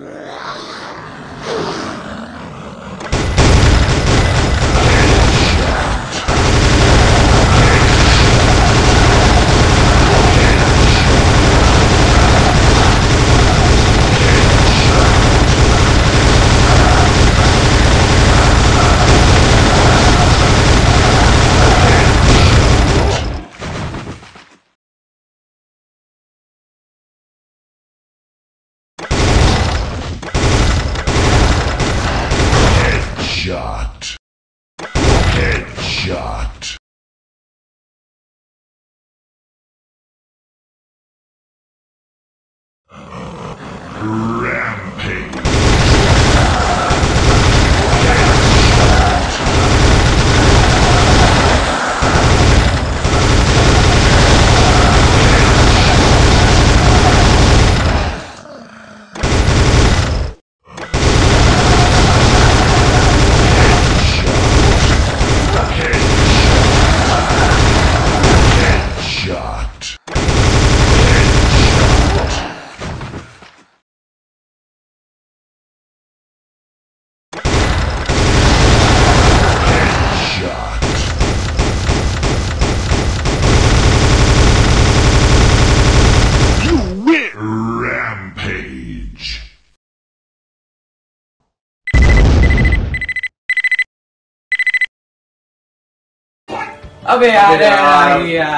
Ugh. Headshot. Headshot. Rampage. Oke OBA ada yang lagi ya.